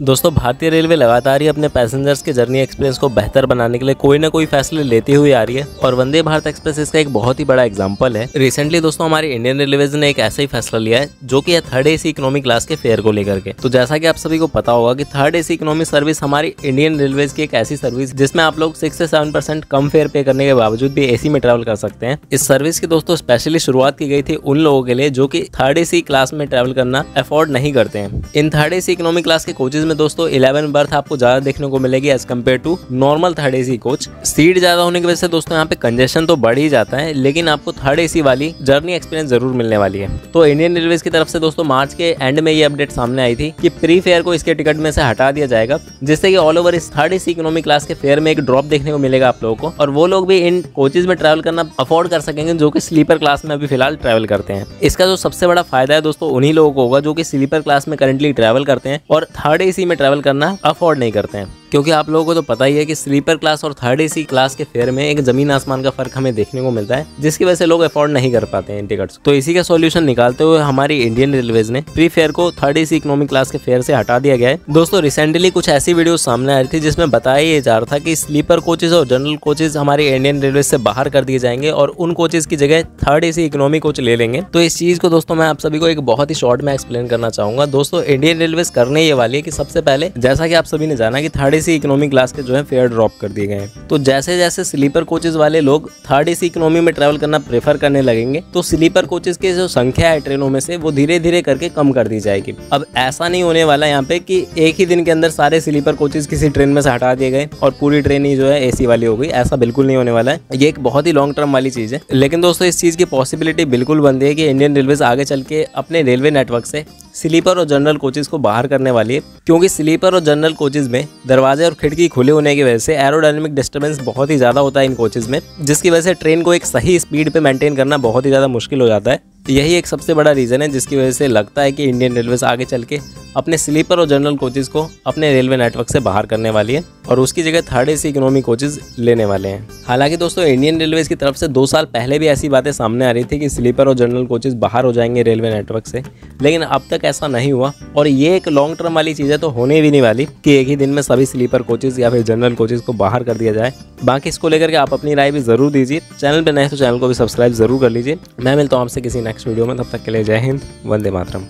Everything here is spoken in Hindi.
दोस्तों, भारतीय रेलवे लगातार ही अपने पैसेंजर्स के जर्नी एक्सपीरियंस को बेहतर बनाने के लिए कोई ना कोई फैसले लेती हुई आ रही है। और वंदे भारत एक्सप्रेस इसका एक बहुत ही बड़ा एग्जांपल है। रिसेंटली दोस्तों, हमारी इंडियन रेलवेज ने एक ऐसा ही फैसला लिया है, जो कि है थर्ड एसी इकोनॉमी क्लास के फेयर को लेकर के। तो जैसा कि आप सभी को पता होगा कि थर्ड एसी इकोनॉमी सर्विस हमारी इंडियन रेलवेज की एक ऐसी सर्विस जिसमें आप लोग सिक्स से सेवन कम फेयर पे करने के बावजूद भी एसी में ट्रेवल कर सकते हैं। इस सर्विस की दोस्तों स्पेशली शुरुआत की गई थी उन लोगों के लिए, जो की थर्ड एसी क्लास में ट्रेवल करना अफोर्ड नहीं करते हैं। इन थर्ड एसी इकोनॉमी क्लास के कोचेज में दोस्तों इलेवन बर्थ आपको ज़्यादा देखने को मिलेगी as compared to normal third AC coach seat ज़्यादा होने की वजह से दोस्तों, यहाँ पे कंजेशन तो बढ़ ही जाता है, लेकिन आपको थर्ड एसी वाली जर्नी एक्सपीरियंस ज़रूर मिलने वाली है। तो इंडियन रेलवे की तरफ़ से दोस्तों, मार्च के एंड में ये अपडेट सामने आई थी कि प्री फेयर को इसके टिकट में से हटा दिया जाएगा, जिससे कि ऑल ओवर इस थर्ड एसी इकोनॉमी क्लास के फेयर में एक ड्रॉप देखने को मिलेगा आप लोगों को, और वो लोग भी इन कोचेज में ट्रैवल करना अफोर्ड कर सकेंगे, जो कि स्लीपर क्लास में अभी फ़िलहाल ट्रैवल करते हैं। इसका जो सबसे बड़ा फ़ायदा है दोस्तों, उन्हीं लोगों को होगा, जो कि स्लीपर क्लास में करंटली ट्रैवल करते हैं, और थर्ड एसी में ट्रैवल करना अफोर्ड नहीं करते हैं। क्योंकि आप लोगों को तो पता ही है कि स्लीपर क्लास और थर्ड एसी क्लास के फेयर में एक ज़मीन आसमान का फ़र्क हमें देखने को मिलता है, जिसकी वजह से लोग अफोर्ड नहीं कर पाते हैं इन टिकट्स तो इसी का सोल्यूशन निकालते हुए हमारी इंडियन रेलवेज ने प्री फेयर को थर्ड एसी इकोनॉमिक क्लास के फेयर से हटा दिया गया है। दोस्तों रिसेंटली कुछ ऐसी वीडियो सामने आ रही थी जिसमें बताया जा रहा था कि स्लीपर कोचेज और जनरल कोचेज हमारी इंडियन रेलवे से बाहर कर दिए जाएँगे और उन कोचेज की जगह थर्ड एसी इकोनॉमी कोच ले लेंगे। तो इस चीज़ को दोस्तों मैं आप सभी को एक बहुत ही शॉर्ट में एक्सप्लेन करना चाहूँगा। दोस्तों इंडियन रेलवे करने ये वाली है कि सबसे पहले, जैसा कि आप सभी ने जाना कि थर्ड एसी इकोनॉमी क्लास के जो है फेयर ड्रॉप कर दिए गए हैं। तो जैसे जैसे स्लीपर कोचेज वाले लोग थर्ड एसी इकोनॉमी में ट्रेवल करना प्रेफर करने लगेंगे तो स्लीपर कोचेज की जो संख्या है ट्रेनों में से, वो धीरे धीरे करके कम कर दी जाएगी। अब ऐसा नहीं होने वाला यहाँ पे कि एक ही दिन के अंदर सारे स्लीपर कोचेज किसी ट्रेन में से हटा दिए गए और पूरी ट्रेन ही जो है एसी वाली हो गई। ऐसा बिल्कुल नहीं होने वाला है। ये एक बहुत ही लॉन्ग टर्म वाली चीज़ है। लेकिन दोस्तों, इस चीज़ की पॉसिबिलिटी बिल्कुल बनती है कि इंडियन रेलवे आगे चल के अपने रेलवे नेटवर्क से स्लीपर और जनरल कोचेज को बाहर करने वाली है, क्योंकि स्लीपर और जनरल कोचेज में दरवाजे और खिड़की खुले होने की वजह से एरोडायनेमिक डिस्टर्बेंस बहुत ही ज़्यादा होता है इन कोचेज में, जिसकी वजह से ट्रेन को एक सही स्पीड पे मेंटेन करना बहुत ही ज़्यादा मुश्किल हो जाता है। यही एक सबसे बड़ा रीज़न है, जिसकी वजह से लगता है कि इंडियन रेलवे आगे चल के अपने स्लीपर और जनरल कोचेज़ को अपने रेलवे नेटवर्क से बाहर करने वाली है और उसकी जगह थर्ड एसी इकोनॉमी कोचेज़ लेने वाले हैं। हालाँकि दोस्तों, इंडियन रेलवे की तरफ़ से दो साल पहले भी ऐसी बातें सामने आ रही थी कि स्लीपर और जनरल कोचेज़ बाहर हो जाएँगे रेलवे नेटवर्क से, लेकिन अब तक ऐसा नहीं हुआ। और ये एक लॉन्ग टर्म वाली चीज़ है तो होने भी नहीं वाली कि एक ही दिन में सभी स्लीपर कोचेज़ या फिर जनरल कोचेज़ को बाहर कर दिया जाए। बाकी इसको लेकर के आप अपनी राय भी ज़रूर दीजिए। चैनल पर नए तो चैनल को भी सब्सक्राइब ज़रूर कर लीजिए। मैं मिलता हूँ आपसे किसी नेक्स्ट वीडियो में, तब तक के लिए जय हिंद, वंदे मातरम।